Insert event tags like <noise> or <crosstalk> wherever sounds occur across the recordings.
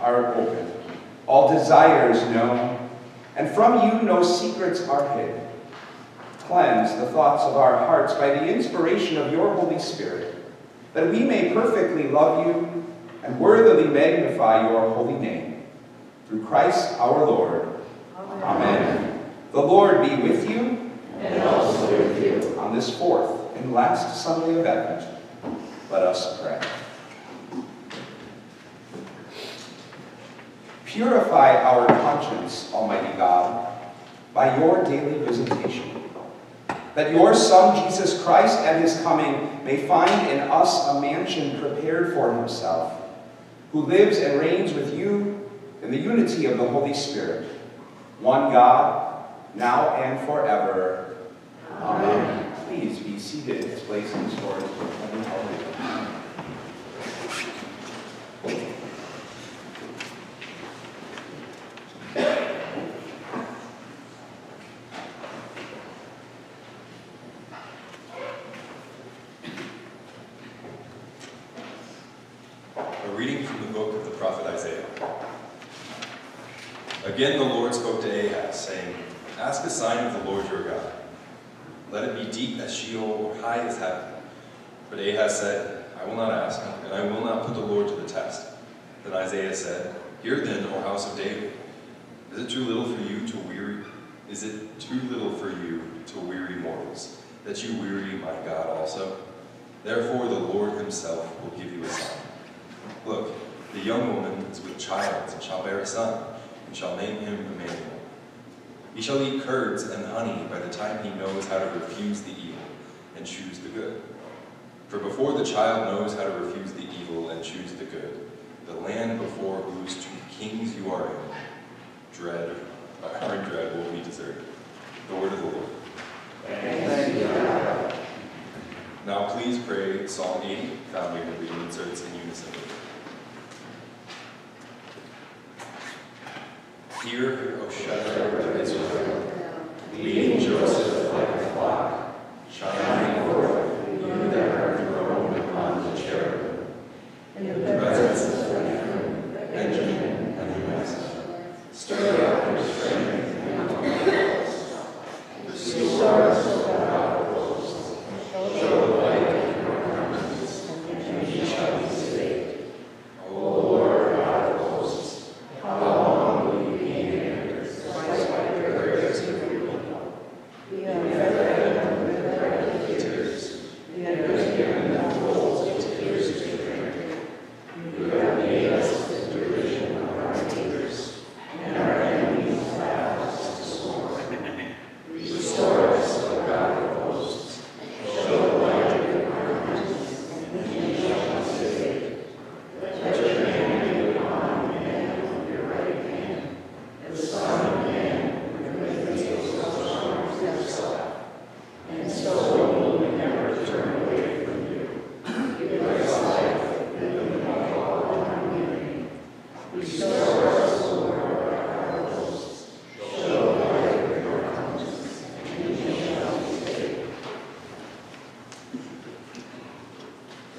are open, all desires known, and from you no secrets are hid. Cleanse the thoughts of our hearts by the inspiration of your Holy Spirit, that we may perfectly love you and worthily magnify your holy name. Through Christ our Lord. Amen. The Lord be with you. And also with you. On this fourth and last Sunday of Advent, let us pray. Purify our conscience, Almighty God, by your daily visitation, that your Son, Jesus Christ, at his coming, may find in us a mansion prepared for himself, who lives and reigns with you in the unity of the Holy Spirit, one God, now and forever. Amen. Please be seated as places for Heavenly Hallelujah. A reading from the book of the prophet Isaiah. Again the Lord spoke to Ahaz, saying, Ask a sign of the Lord your God. Let it be deep as Sheol or high as heaven. But Ahaz said, I will not ask, and I will not put the Lord to the test. Then Isaiah said, Hear then, O house of David. Is it too little for you to weary? Is it too little for you to weary mortals, that you weary my God also? Therefore the Lord himself will give you a sign. Look, the young woman is with child and shall bear a son, and shall name him Emmanuel. He shall eat curds and honey by the time he knows how to refuse the evil and choose the good. For before the child knows how to refuse the evil and choose the good, the land before whose two kings you are in, dread, <laughs> are in dread will be deserted. The word of the Lord. God. Now please pray Psalm 80, found in the inserts in unison. Hear, O shepherd of Israel, leading Joseph like a flock, shining forth, you that are throned upon the cherubim. In the presence of Ephraim, Benjamin, and Manasseh.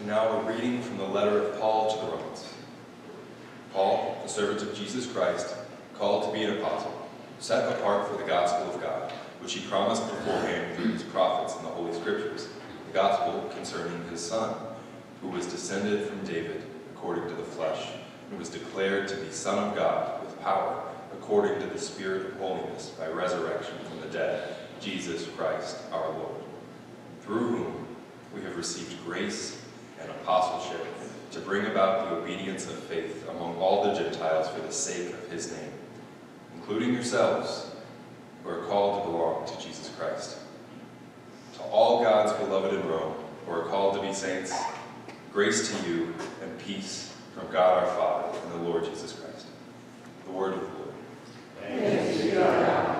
And now a reading from the letter of Paul to the Romans. Paul, the servant of Jesus Christ, called to be an apostle, set apart for the gospel of God, which he promised beforehand through his prophets in the Holy Scriptures, the gospel concerning his Son, who was descended from David according to the flesh, and was declared to be Son of God with power, according to the Spirit of holiness, by resurrection from the dead, Jesus Christ our Lord, through whom we have received grace and apostleship to bring about the obedience of faith among all the Gentiles for the sake of his name, including yourselves, who are called to belong to Jesus Christ. To all God's beloved in Rome, who are called to be saints, grace to you and peace from God our Father and the Lord Jesus Christ. The word of the Lord. Thanks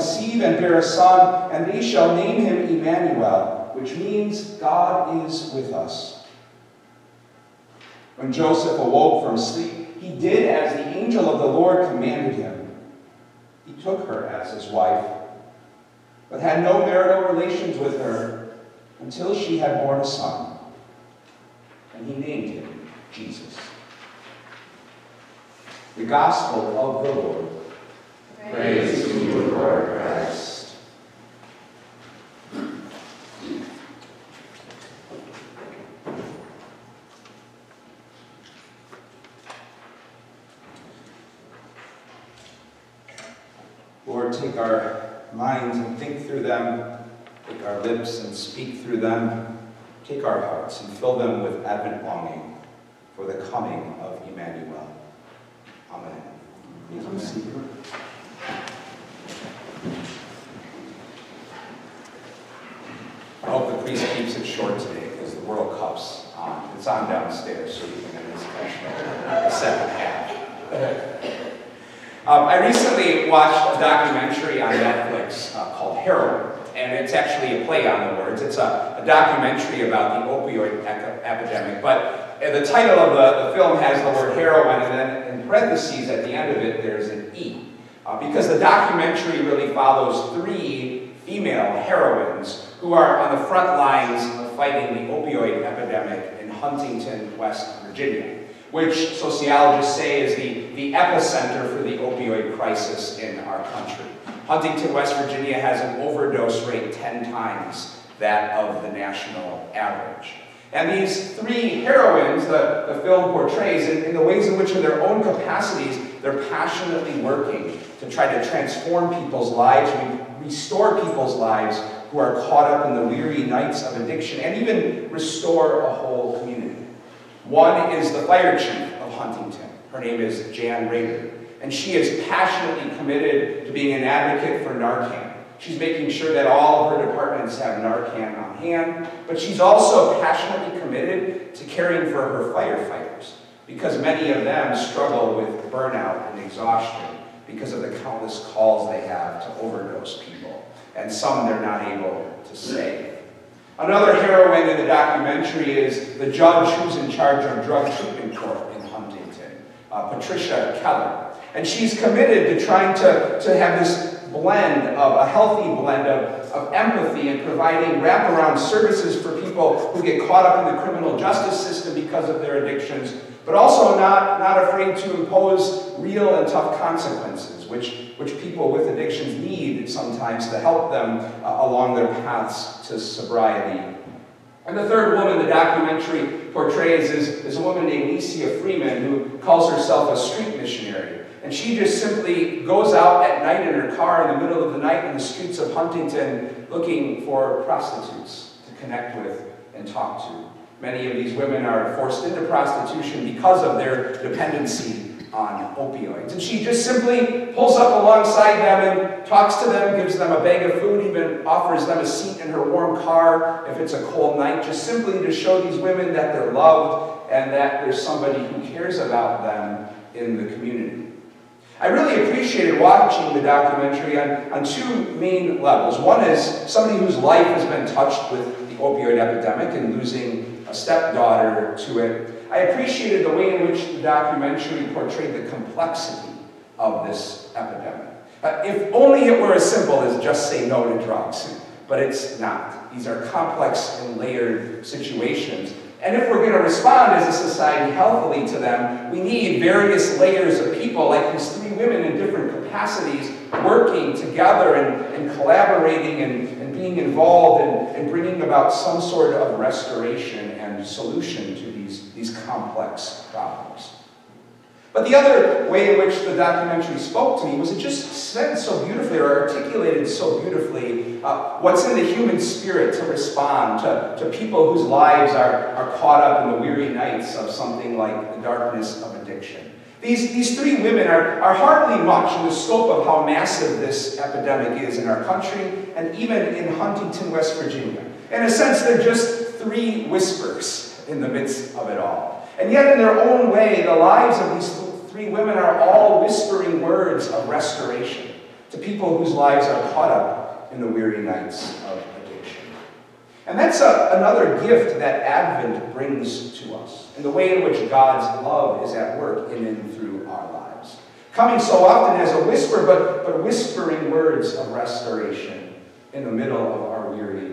conceive and bear a son, and they shall name him Emmanuel, which means God is with us. When Joseph awoke from sleep, he did as the angel of the Lord commanded him. He took her as his wife, but had no marital relations with her until she had borne a son, and he named him Jesus. The Gospel of the Lord. Praise to you, Lord Christ. Lord, take our minds and think through them. Take our lips and speak through them. Take our hearts and fill them with advent longing for the coming of Emmanuel. Amen. Amen. It's on downstairs, so can catch the second half. Um, I recently watched a documentary on Netflix uh, called Heroin, and it's actually a play on the words. It's a, a documentary about the opioid epidemic, but uh, the title of the, the film has the word heroin, and then in parentheses at the end of it, there's an E. Uh, because the documentary really follows three female heroines who are on the front lines of fighting the opioid epidemic in Huntington, West Virginia which sociologists say is the, the epicenter for the opioid crisis in our country. Huntington, West Virginia has an overdose rate 10 times that of the national average. And these three heroines the, the film portrays, in, in the ways in which in their own capacities, they're passionately working to try to transform people's lives, restore people's lives who are caught up in the weary nights of addiction, and even restore a whole community. One is the fire chief of Huntington. Her name is Jan Rader. And she is passionately committed to being an advocate for Narcan. She's making sure that all her departments have Narcan on hand, but she's also passionately committed to caring for her firefighters because many of them struggle with burnout and exhaustion because of the countless calls they have to overdose people, and some they're not able to save. Another heroine in the documentary is the judge who's in charge of drug treatment court in Huntington, uh, Patricia Keller. And she's committed to trying to, to have this blend of a healthy blend of, of empathy and providing wraparound services for people who get caught up in the criminal justice system because of their addictions, but also not, not afraid to impose real and tough consequences, which, which people with addictions need sometimes to help them uh, along their paths to sobriety. And the third woman the documentary portrays is, is a woman named Necia Freeman who calls herself a street missionary. And she just simply goes out at night in her car in the middle of the night in the streets of Huntington looking for prostitutes to connect with and talk to. Many of these women are forced into prostitution because of their dependency on opioids. And she just simply pulls up alongside them and talks to them, gives them a bag of food, even offers them a seat in her warm car if it's a cold night, just simply to show these women that they're loved and that there's somebody who cares about them in the community. I really appreciated watching the documentary on, on two main levels. One is somebody whose life has been touched with the opioid epidemic and losing a stepdaughter to it. I appreciated the way in which the documentary portrayed the complexity of this epidemic. Uh, if only it were as simple as just say no to drugs, but it's not. These are complex and layered situations. And if we're going to respond as a society healthily to them, we need various layers of people, like these three women in different capacities, working together and, and collaborating and, and being involved and, and bringing about some sort of restoration and solution to these complex problems. But the other way in which the documentary spoke to me was it just said so beautifully or articulated so beautifully uh, what's in the human spirit to respond to, to people whose lives are, are caught up in the weary nights of something like the darkness of addiction. These, these three women are, are hardly much in the scope of how massive this epidemic is in our country and even in Huntington, West Virginia. In a sense, they're just three whispers in the midst of it all. And yet, in their own way, the lives of these three women are all whispering words of restoration to people whose lives are caught up in the weary nights of addiction. And that's a, another gift that Advent brings to us, in the way in which God's love is at work in and through our lives. Coming so often as a whisper, but, but whispering words of restoration in the middle of our weary.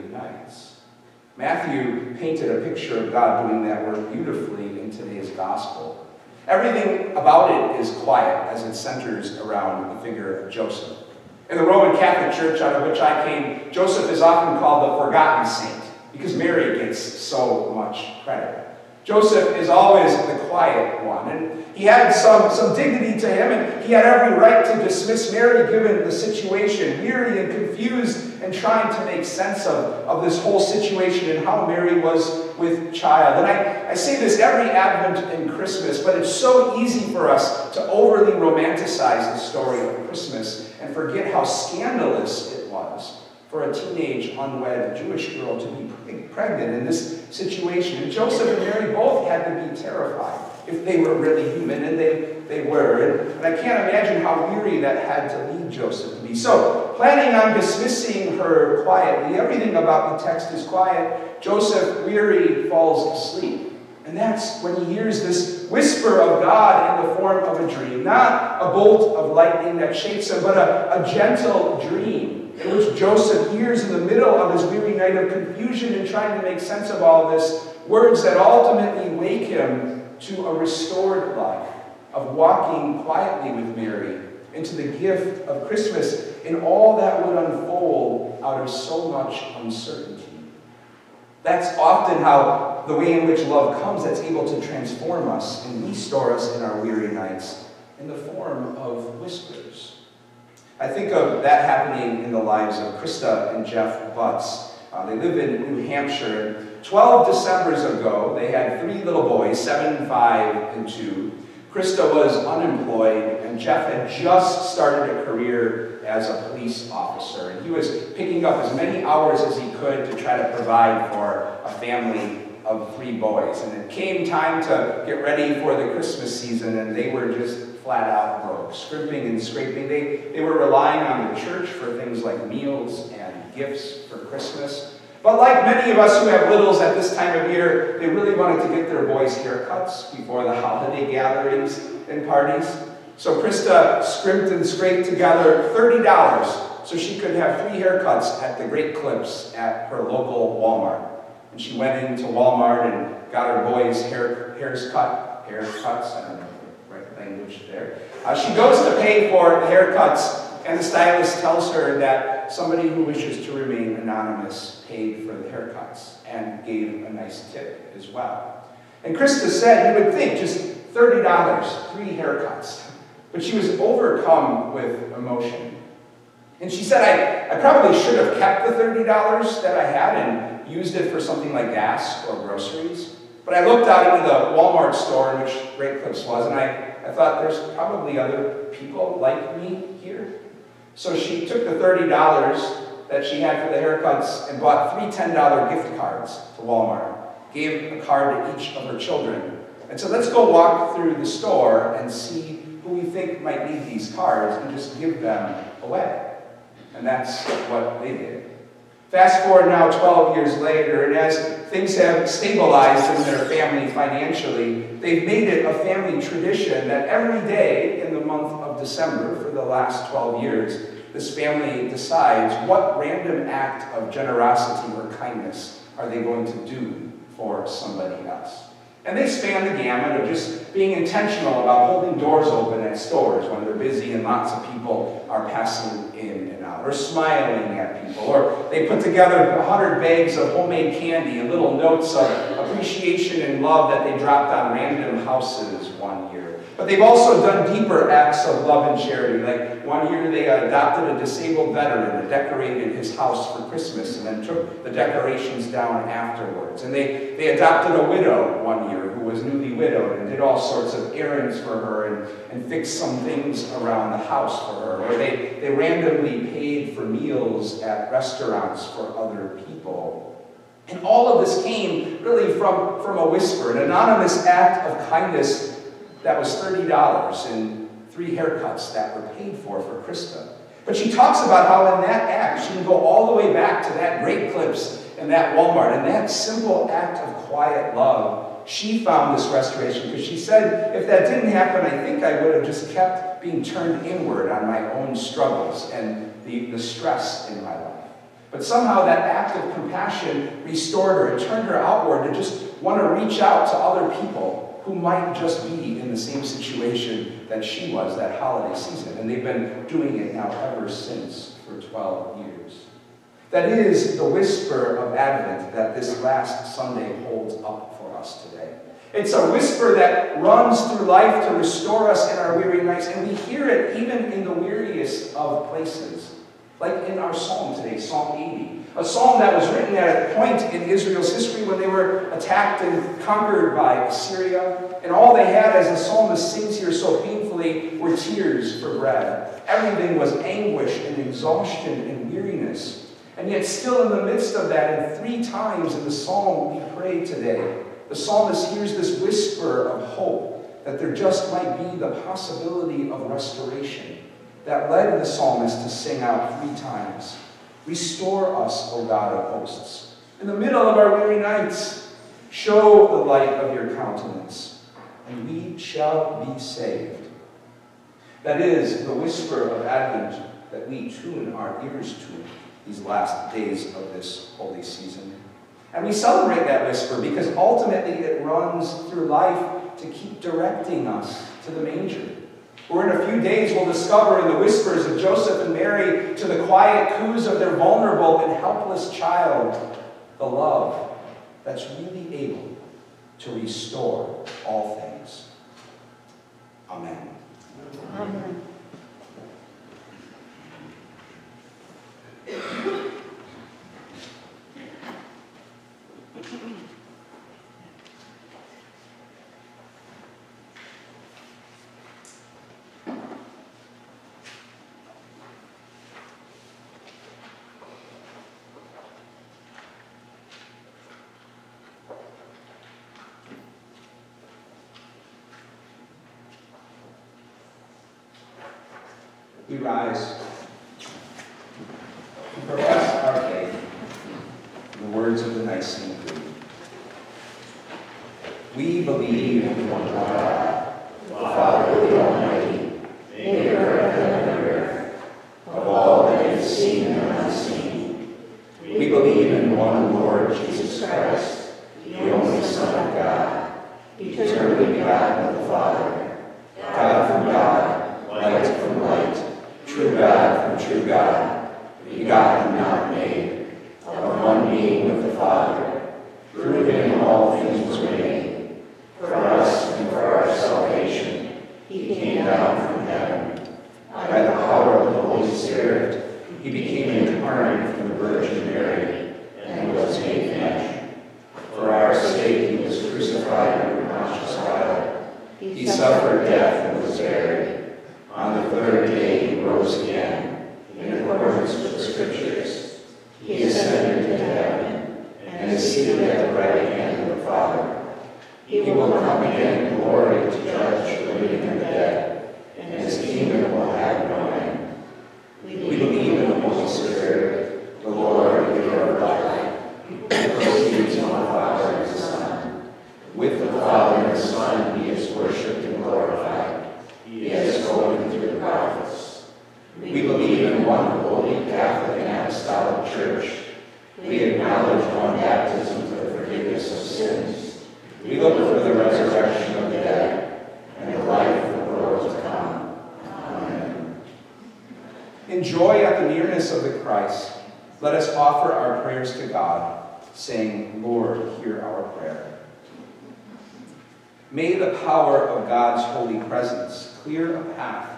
Matthew painted a picture of God doing that work beautifully in today's gospel. Everything about it is quiet as it centers around the figure of Joseph. In the Roman Catholic Church out of which I came, Joseph is often called the forgotten saint because Mary gets so much credit. Joseph is always the quiet one, and he had some, some dignity to him, and he had every right to dismiss Mary given the situation, weary and confused and trying to make sense of, of this whole situation and how Mary was with child. And I, I say this every Advent and Christmas, but it's so easy for us to overly romanticize the story of Christmas and forget how scandalous it for a teenage, unwed Jewish girl to be pregnant in this situation. And Joseph and Mary both had to be terrified if they were really human, and they, they were. And, and I can't imagine how weary that had to lead Joseph to be. So, planning on dismissing her quietly, everything about the text is quiet. Joseph, weary, falls asleep. And that's when he hears this whisper of God in the form of a dream. Not a bolt of lightning that shakes him, but a, a gentle dream in which Joseph hears in the middle of his weary night of confusion and trying to make sense of all this, words that ultimately wake him to a restored life of walking quietly with Mary into the gift of Christmas and all that would unfold out of so much uncertainty. That's often how the way in which love comes, that's able to transform us and restore us in our weary nights in the form of whispers. I think of that happening in the lives of Krista and Jeff Butts. Uh, they live in New Hampshire. Twelve Decembers ago, they had three little boys, seven, five, and two. Krista was unemployed, and Jeff had just started a career as a police officer. And he was picking up as many hours as he could to try to provide for a family of three boys. And it came time to get ready for the Christmas season, and they were just flat out broke, scrimping and scraping. They, they were relying on the church for things like meals and gifts for Christmas. But like many of us who have littles at this time of year, they really wanted to get their boys' haircuts before the holiday gatherings and parties. So Krista scrimped and scraped together $30 so she could have three haircuts at the Great Clips at her local Walmart. And she went into Walmart and got her boys' hair, hairs cut, haircuts, I don't know the there. Uh, she goes to pay for haircuts, and the stylist tells her that somebody who wishes to remain anonymous paid for the haircuts and gave a nice tip as well. And Krista said you would think just $30, three haircuts. But she was overcome with emotion. And she said, I, I probably should have kept the $30 that I had and used it for something like gas or groceries. But I looked out into the Walmart store in which Great Clips was, and I, I thought there's probably other people like me here. So she took the $30 that she had for the haircuts and bought three $10 gift cards to Walmart, gave a card to each of her children, and said, let's go walk through the store and see who we think might need these cards and just give them away. And that's what they did. Fast forward now 12 years later, and as things have stabilized in their family financially, they've made it a family tradition that every day in the month of December for the last 12 years, this family decides what random act of generosity or kindness are they going to do for somebody else. And they span the gamut of just being intentional about holding doors open at stores when they're busy and lots of people are passing in or smiling at people, or they put together 100 bags of homemade candy and little notes of appreciation and love that they dropped on random houses one year. But they've also done deeper acts of love and charity. Like one year they adopted a disabled veteran and decorated his house for Christmas and then took the decorations down afterwards. And they, they adopted a widow one year was newly widowed and did all sorts of errands for her and, and fixed some things around the house for her. Or they, they randomly paid for meals at restaurants for other people. And all of this came really from, from a whisper, an anonymous act of kindness that was $30 and three haircuts that were paid for for Krista. But she talks about how in that act, she can go all the way back to that great clips and that Walmart, and that simple act of quiet love, she found this restoration because she said, if that didn't happen, I think I would have just kept being turned inward on my own struggles and the, the stress in my life. But somehow that act of compassion restored her. It turned her outward to just want to reach out to other people who might just be in the same situation that she was that holiday season. And they've been doing it now ever since for 12 years. That is the whisper of Advent that this last Sunday holds up us today. It's a whisper that runs through life to restore us in our weary nights, and we hear it even in the weariest of places. Like in our psalm today, Psalm 80. A psalm that was written at a point in Israel's history when they were attacked and conquered by Assyria. And all they had, as the psalmist sings here so painfully, were tears for bread. Everything was anguish and exhaustion and weariness. And yet, still in the midst of that, and three times in the psalm we pray today, the psalmist hears this whisper of hope that there just might be the possibility of restoration that led the psalmist to sing out three times Restore us, O God of hosts. In the middle of our weary nights, show the light of your countenance, and we shall be saved. That is the whisper of Advent that we tune our ears to these last days of this holy season. And we celebrate that whisper because ultimately it runs through life to keep directing us to the manger. Or in a few days, we'll discover in the whispers of Joseph and Mary to the quiet coos of their vulnerable and helpless child the love that's really able to restore all things. Amen. Amen. We rise. To profess our faith. In the words of the Nicene believe. one the Father, the Almighty, maker of heaven and earth, of all that is seen and unseen. We believe in one Lord Jesus Christ, the only Son of God, eternally begotten of the Father, God from God, light from light, true God from true God, begotten, not made, of one being with the Father, through him all things were made. For us and for our salvation, he came down from heaven. By the power of the Holy Spirit, he became incarnate from the Virgin Mary and was made flesh. For our sake, he was crucified under Pontius Pilate. He suffered death and was buried. On the third day, he rose again, in accordance with the Scriptures. He ascended into heaven and is seated at the right hand of the Father. He will come again in glory to judge the living and the dead, and his kingdom will have no end. We believe in the Holy Spirit, the Lord, giver of life, who proceeds from the Father and the Son. With the Father and the Son, he is worshipped and glorified. He has spoken through the prophets. We believe in one holy Catholic and Apostolic Church. We acknowledge one baptism for the forgiveness of sins. We look for the resurrection of the dead and the life of the world to come. Amen. In joy at the nearness of the Christ, let us offer our prayers to God, saying, Lord, hear our prayer. May the power of God's holy presence clear a path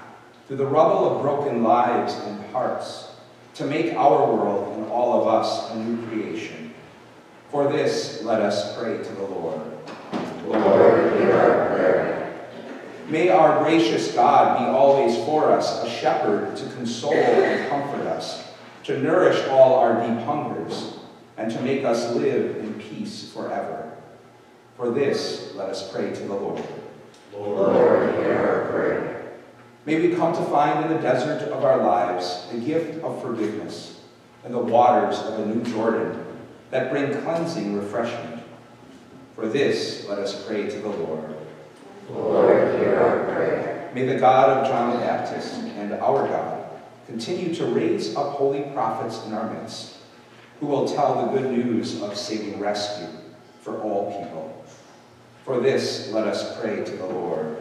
through the rubble of broken lives and hearts to make our world and all of us a new creation. For this, let us pray to the Lord. Lord, hear. May our gracious God be always for us, a shepherd to console and comfort us, to nourish all our deep hungers, and to make us live in peace forever. For this, let us pray to the Lord. Lord, hear our prayer. May we come to find in the desert of our lives the gift of forgiveness and the waters of a new Jordan that bring cleansing refreshment. For this, let us pray to the Lord. Lord, hear our prayer. May the God of John the Baptist and our God continue to raise up holy prophets in our midst who will tell the good news of saving rescue for all people. For this, let us pray to the Lord.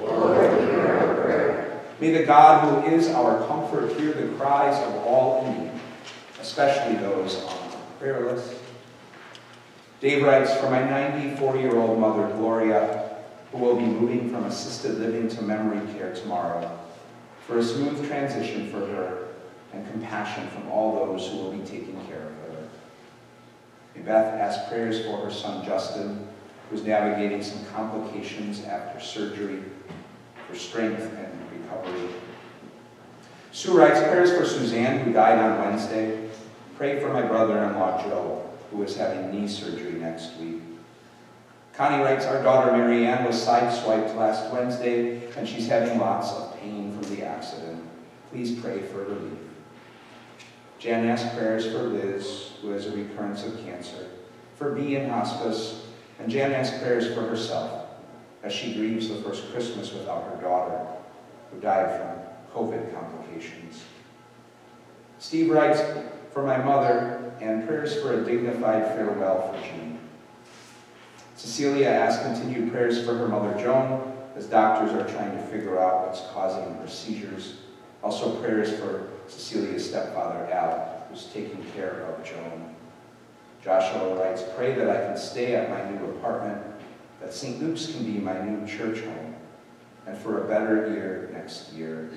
Lord, hear our prayer. May the God who is our comfort hear the cries of all in need, especially those on the prayer list. Dave writes, For my 94 year old mother, Gloria, who will be moving from assisted living to memory care tomorrow, for a smooth transition for her and compassion from all those who will be taking care of her. May Beth ask prayers for her son Justin, who is navigating some complications after surgery, for strength and recovery. Sue writes prayers for Suzanne, who died on Wednesday. Pray for my brother-in-law Joe, who is having knee surgery next week. Connie writes, our daughter Marianne was sideswiped last Wednesday, and she's having lots of pain from the accident. Please pray for relief. Jan asks prayers for Liz, who has a recurrence of cancer, for B in hospice, and Jan asks prayers for herself, as she grieves the first Christmas without her daughter, who died from COVID complications. Steve writes, for my mother, and prayers for a dignified farewell for Jean. Cecilia asks continued prayers for her mother Joan, as doctors are trying to figure out what's causing her seizures. Also prayers for Cecilia's stepfather Al, who's taking care of Joan. Joshua writes, pray that I can stay at my new apartment, that St. Luke's can be my new church home, and for a better year next year.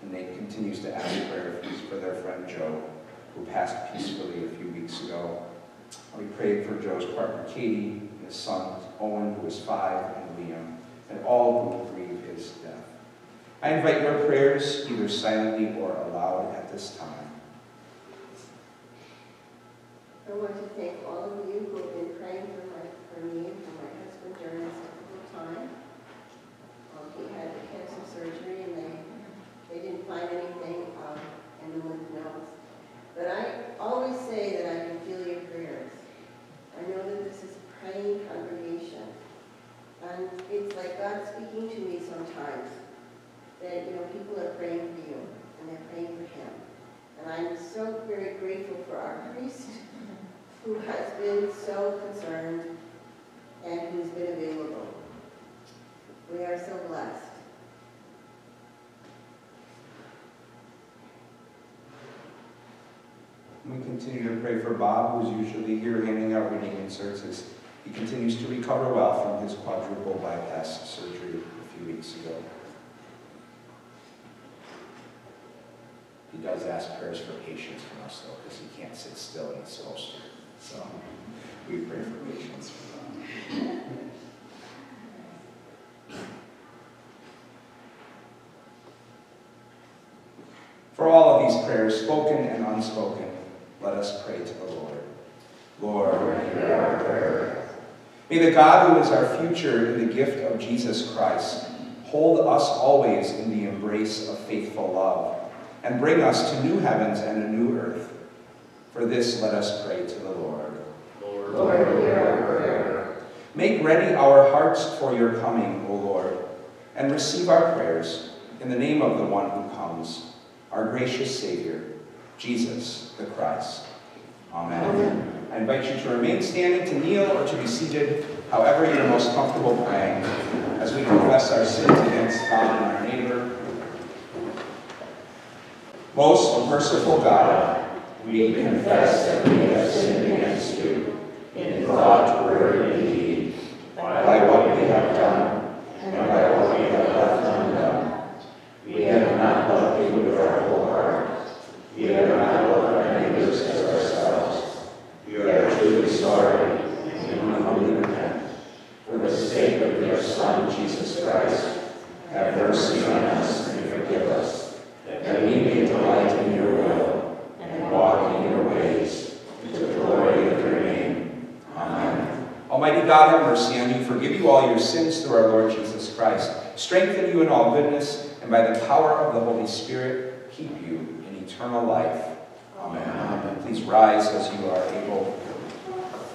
And Nate continues to ask prayers for their friend Joe, who passed peacefully a few weeks ago. We prayed for Joe's partner Katie, his son Owen, who is five, and Liam, and all who grieve his death. I invite your prayers, either silently or aloud at this time. I want to thank all of you who have been praying for, my, for me and for my husband during this difficult time. Um, he had cancer surgery and they, they didn't find anything um, in the lymph nodes. But I always say that I can feel your prayers. I know that this is praying congregation. And it's like God speaking to me sometimes. That, you know, people are praying for you and they're praying for him. And I'm so very grateful for our <laughs> priest who has been so concerned and who's been available. We are so blessed. We continue to pray for Bob, who's usually here handing out reading inserts he continues to recover well from his quadruple bypass surgery a few weeks ago. He does ask prayers for patience from us, though, because he can't sit still and he's supposed to. So we pray for patience for them. For all of these prayers, spoken and unspoken, let us pray to the Lord. Lord, hear our prayer. May the God who is our future in the gift of Jesus Christ hold us always in the embrace of faithful love and bring us to new heavens and a new earth. For this let us pray to the Lord. Lord, Lord hear our prayer. Make ready our hearts for your coming, O Lord, and receive our prayers in the name of the one who comes, our gracious Savior, Jesus the Christ. Amen. Amen. I invite you to remain standing, to kneel, or to be seated, however you're most comfortable praying, as we confess our sins against God and our neighbor. Most merciful God, we confess that we have sinned against you in thought, word, and deed, by what we have done and by what we have left undone. We have not loved you with our whole heart. We have not loved our neighbors as ourselves. We are truly sorry and humbly repent. For the sake of your Son, Jesus Christ, have mercy on us and forgive us, that we may delight in your will and walk in your ways, to the glory of your name. Amen. Almighty God, have mercy on you, forgive you all your sins through our Lord Jesus Christ, strengthen you in all goodness, and by the power of the Holy Spirit, keep you in eternal life. Amen. Amen. Please rise as you are able.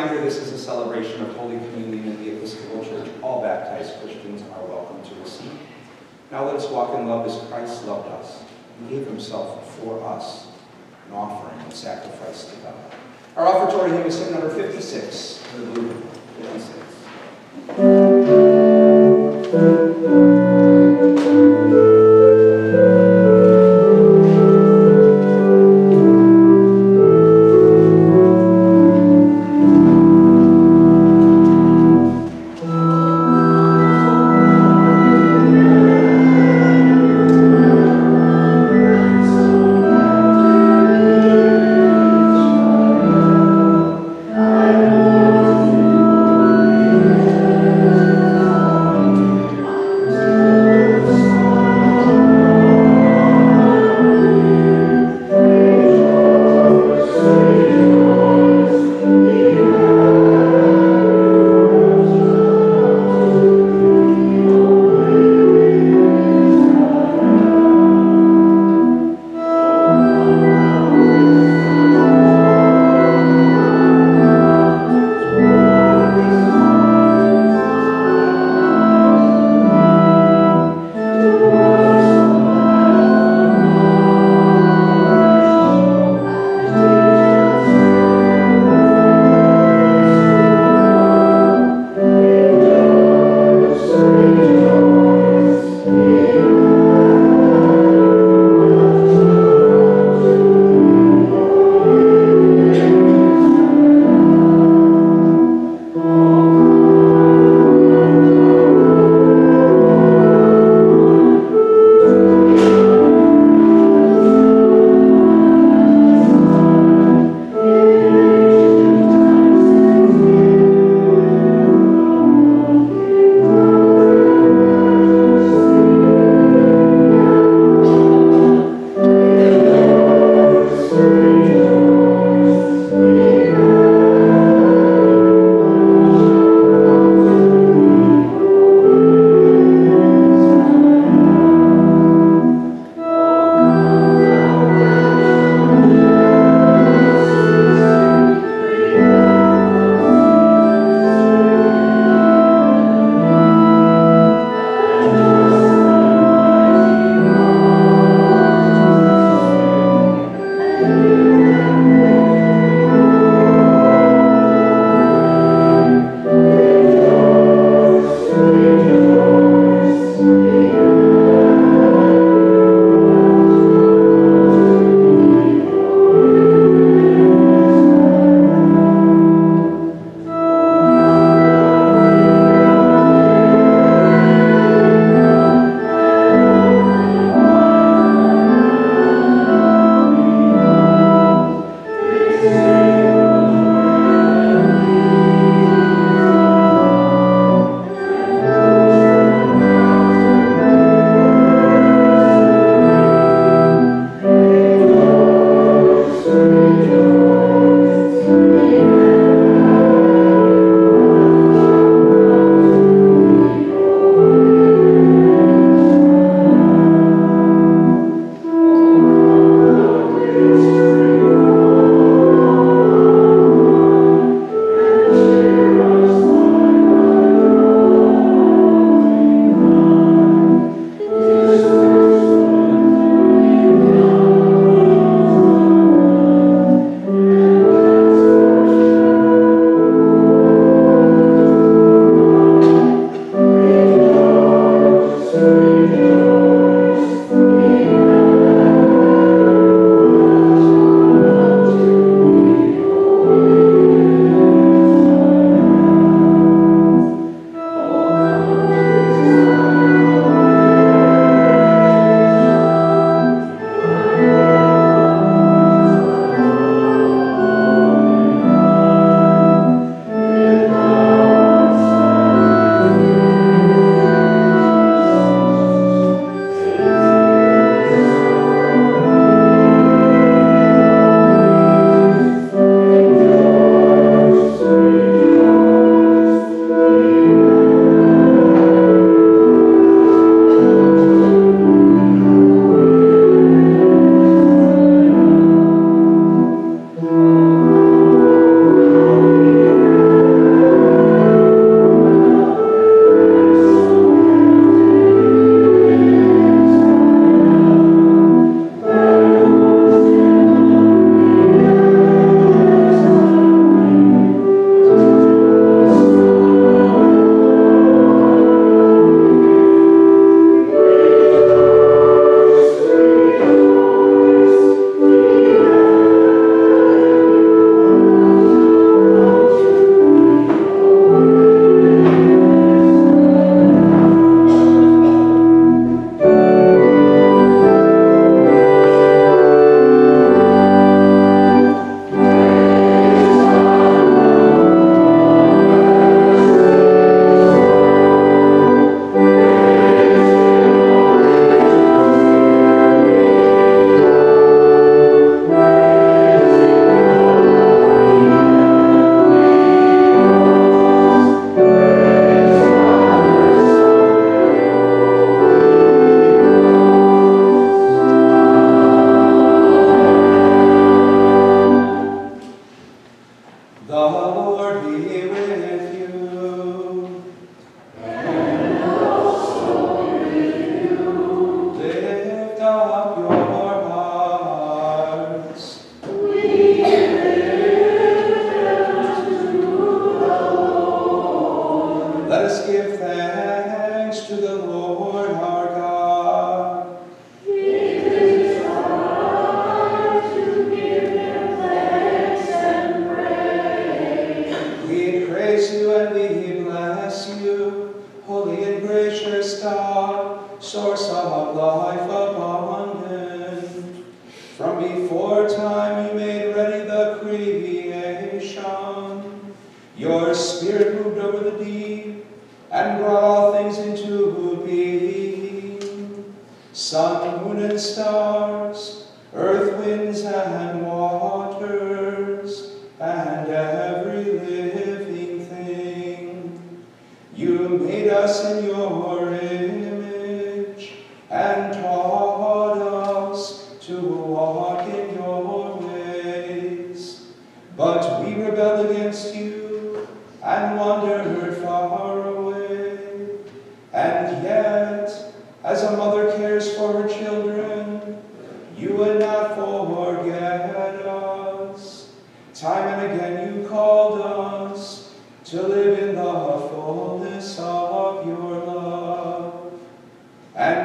reminder, this is a celebration of Holy Communion in the Episcopal Church. All baptized Christians are welcome to receive. Now let us walk in love as Christ loved us and gave himself for us, an offering and sacrifice to God. Our offertory hymn is hymn number 56 in the blue. 56.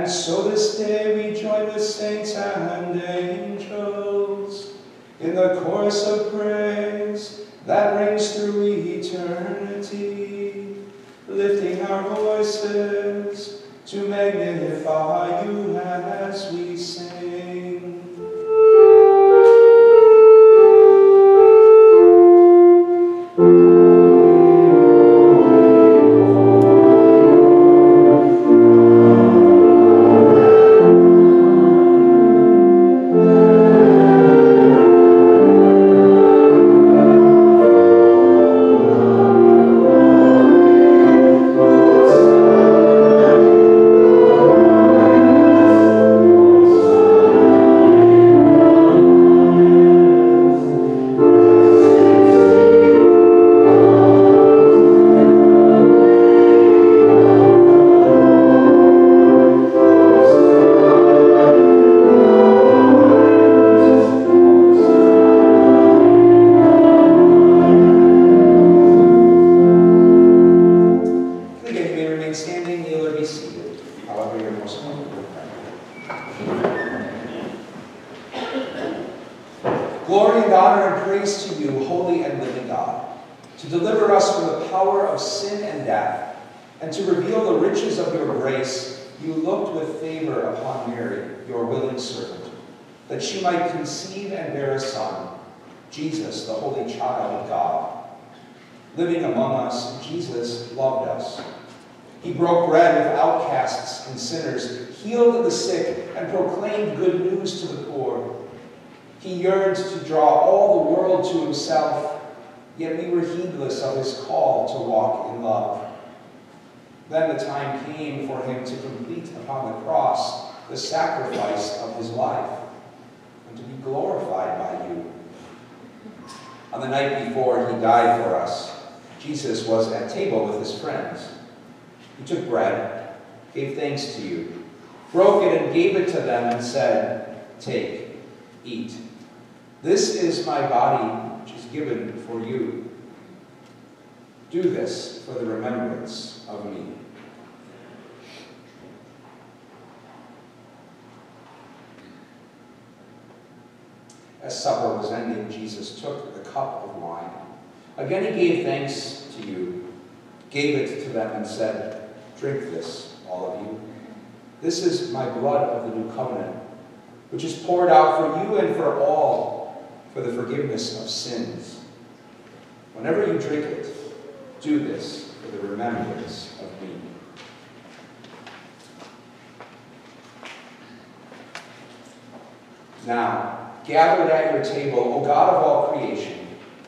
And so this day we join with saints and angels in the chorus of praise that rings through eternity, lifting our voices to magnify you the sacrifice of his life, and to be glorified by you. On the night before he died for us, Jesus was at table with his friends. He took bread, gave thanks to you, broke it and gave it to them and said, Take, eat. This is my body, which is given for you. Do this for the remembrance of me. As supper was ending, Jesus took the cup of wine. Again he gave thanks to you, gave it to them, and said, Drink this, all of you. This is my blood of the new covenant, which is poured out for you and for all for the forgiveness of sins. Whenever you drink it, do this for the remembrance of me. Now, gathered at your table, O God of all creation,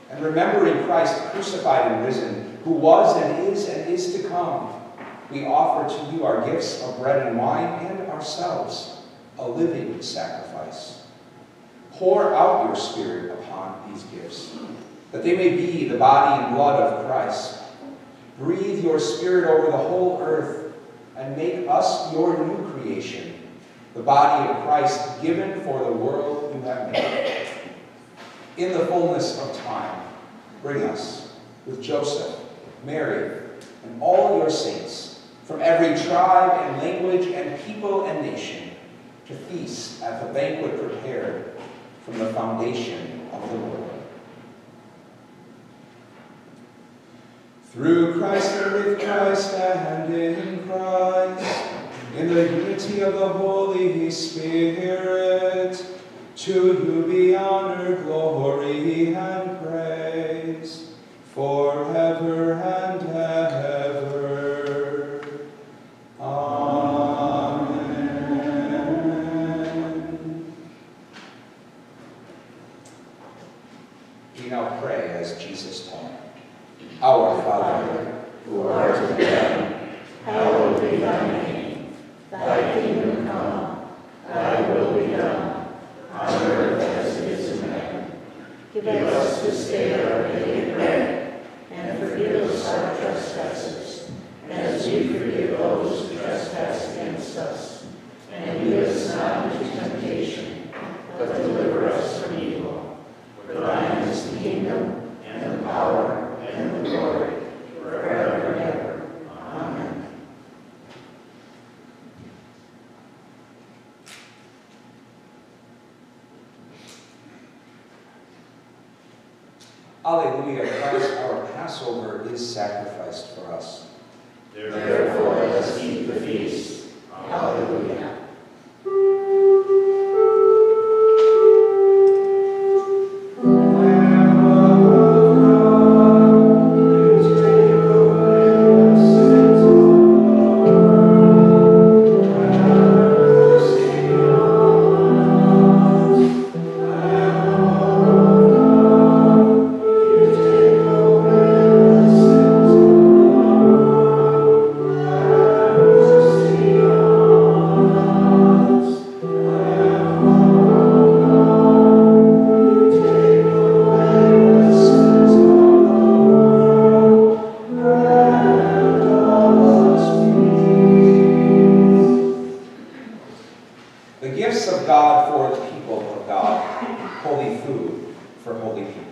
and remembering Christ crucified and risen, who was and is and is to come, we offer to you our gifts of bread and wine and ourselves, a living sacrifice. Pour out your Spirit upon these gifts, that they may be the body and blood of Christ. Breathe your Spirit over the whole earth, and make us your new creation, the body of Christ given for the world whom made. In the fullness of time, bring us with Joseph, Mary, and all your saints from every tribe and language and people and nation to feast at the banquet prepared from the foundation of the world. Through Christ and with Christ and in Christ, in the unity of the Holy Spirit, to whom be honor, glory, and holy food for holy people.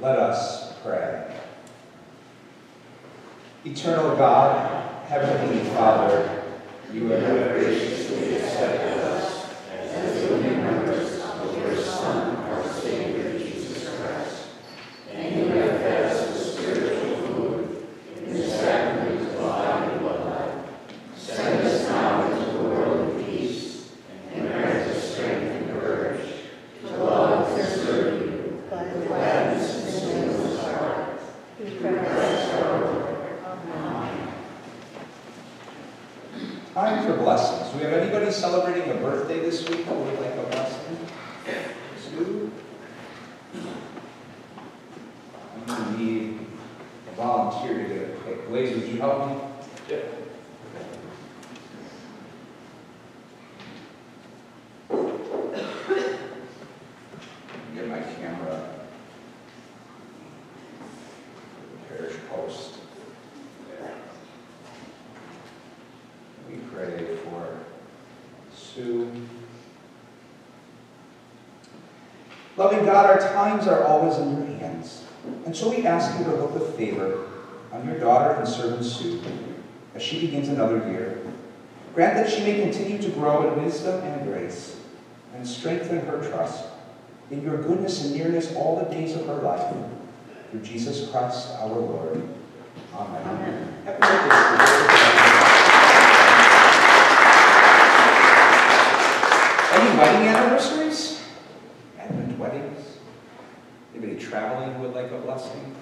Let us pray. Eternal God, Heavenly Father, you have graciously accepted us as living members of your Son, our Savior, Jesus Christ, and you have fed us with spiritual food in the sacrament of body and blood. Send us now into the world of peace, and grant us strength and courage to love and serve you by the gladness and singleness of heart. We Christ our Lord. Amen. Time for blessings. Do we have anybody celebrating a birthday this week who would like a blessing? Sue? I'm going to need a volunteer to get it quick. Blaze, would you help me? Get my camera. Parish post. There. We pray for Sue. Loving God, our times are always in your hands. And so we ask you to look with favor on your daughter and servant Sue as she begins another year. Grant that she may continue to grow in wisdom and grace and strengthen her trust in your goodness and nearness all the days of her life. Through Jesus Christ our Lord. Amen. Amen. Traveling would like a blessing?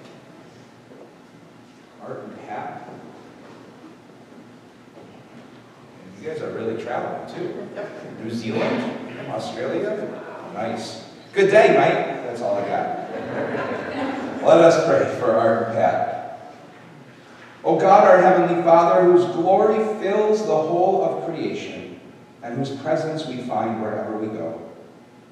Art and Pat? You guys are really traveling too. Yep. New Zealand, Australia? Nice. Good day, mate. That's all I got. Let us pray for Art and Pat. O God, our Heavenly Father, whose glory fills the whole of creation, and whose presence we find wherever we go.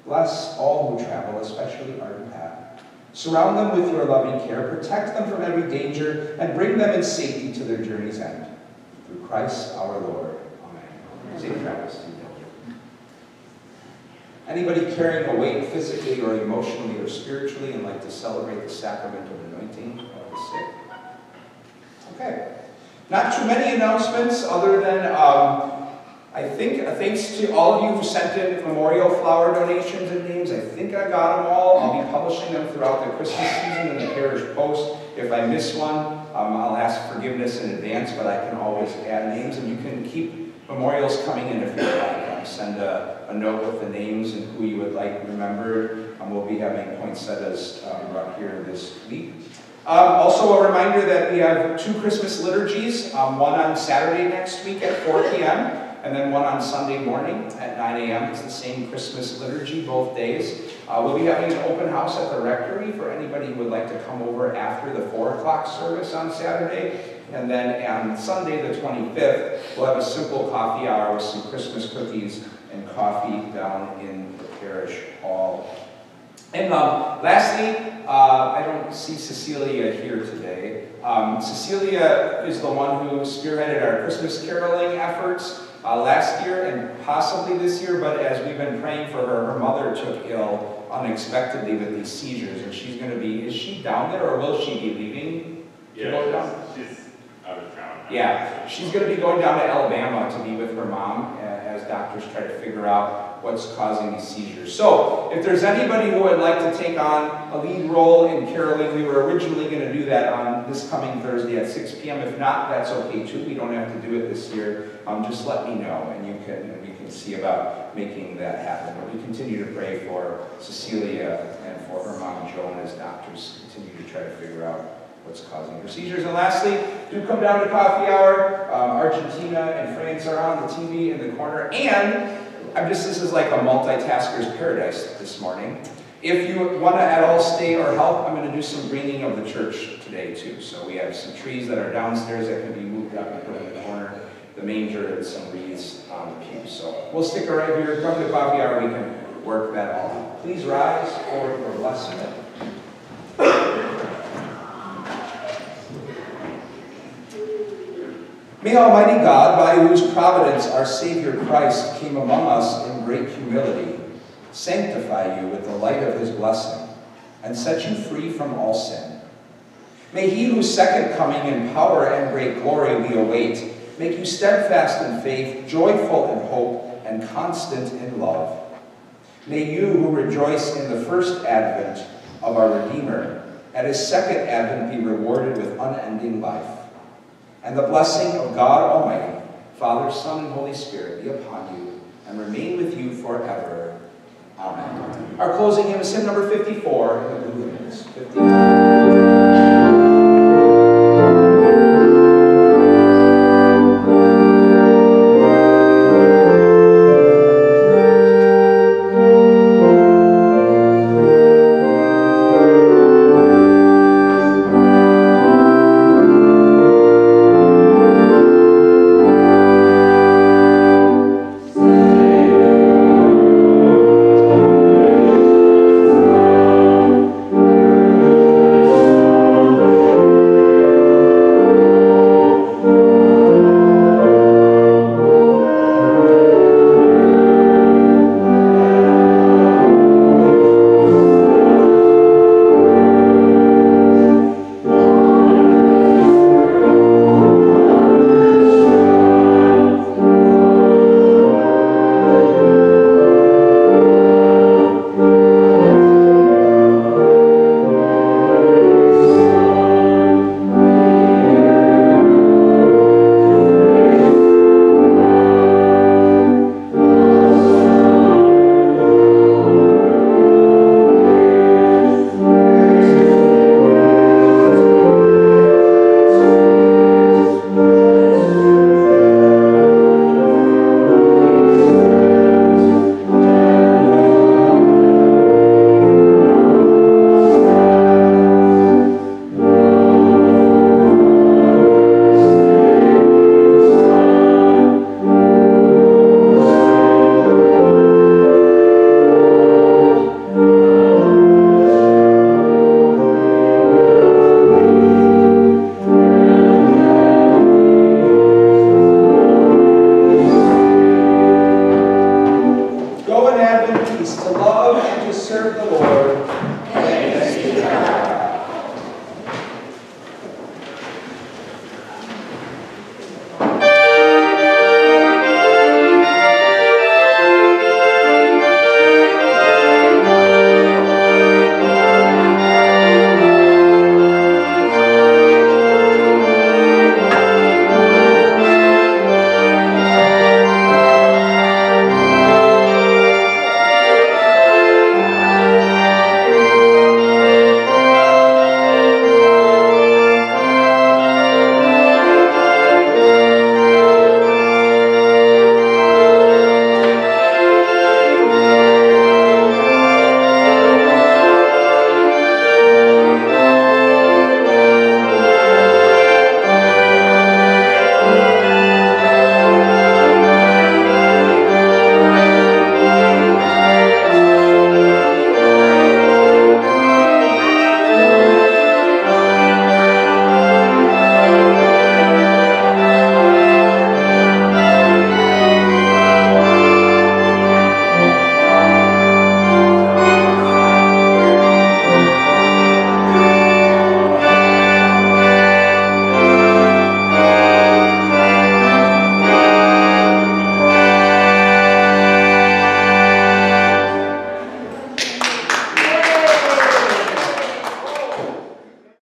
Bless all who travel, especially Art and Pat. Surround them with your loving care, protect them from every danger, and bring them in safety to their journey's end. Through Christ our Lord. Amen. Safe travels. Anybody carrying a weight physically or emotionally or spiritually and like to celebrate the sacrament of anointing of the sick? Okay. Not too many announcements other than um, I think, uh, thanks to all of you who sent in memorial flower donations and names. I think I got them all. I'll be publishing them throughout the Christmas season in the parish post. If I miss one, um, I'll ask forgiveness in advance, but I can always add names, and you can keep memorials coming in if you like. Um, send a, a note with the names and who you would like remembered. Um, we'll be having poinsettias um, right here this week. Um, also, a reminder that we have two Christmas liturgies, um, one on Saturday next week at 4 p.m., and then one on Sunday morning at 9 a.m. It's the same Christmas liturgy both days. Uh, we'll be having an open house at the rectory for anybody who would like to come over after the 4 o'clock service on Saturday. And then on Sunday, the 25th, we'll have a simple coffee hour with some Christmas cookies and coffee down in the parish hall. And um, lastly, uh, I don't see Cecilia here today. Um, Cecilia is the one who spearheaded our Christmas caroling efforts uh, last year and possibly this year, but as we've been praying for her, her mother took ill unexpectedly with these seizures, and she's going to be, is she down there or will she be leaving? to go down? Yeah, she's, she's out of town. now. Yeah, she's going to be going down to Alabama to be with her mom as doctors try to figure out what's causing these seizures. So, if there's anybody who would like to take on a lead role in caroling, we were originally going to do that on this coming Thursday at 6 p.m. If not, that's okay too. We don't have to do it this year. Um, just let me know, and you can and we can see about making that happen. But we continue to pray for Cecilia and for her mom Joan as doctors continue to try to figure out what's causing her seizures. And lastly, do come down to coffee hour. Um, Argentina and France are on the TV in the corner. And I'm just, this is like a multitasker's paradise this morning. If you want to at all stay or help, I'm going to do some greening of the church today too. So we have some trees that are downstairs that can be moved up and put in the corner, the manger and some wreaths on the pews. So we'll stick around here, come to coffee hour, we can work that all. Please rise for your blessing. May Almighty God, by whose providence our Savior Christ came among us in great humility, sanctify you with the light of his blessing, and set you free from all sin. May he whose second coming in power and great glory we await make you steadfast in faith, joyful in hope, and constant in love. May you who rejoice in the first advent of our Redeemer, at his second advent be rewarded with unending life. And the blessing of God Almighty, Father, Son, and Holy Spirit be upon you and remain with you forever. Amen. Our closing hymn is hymn number 54 in the blue hymns. 54.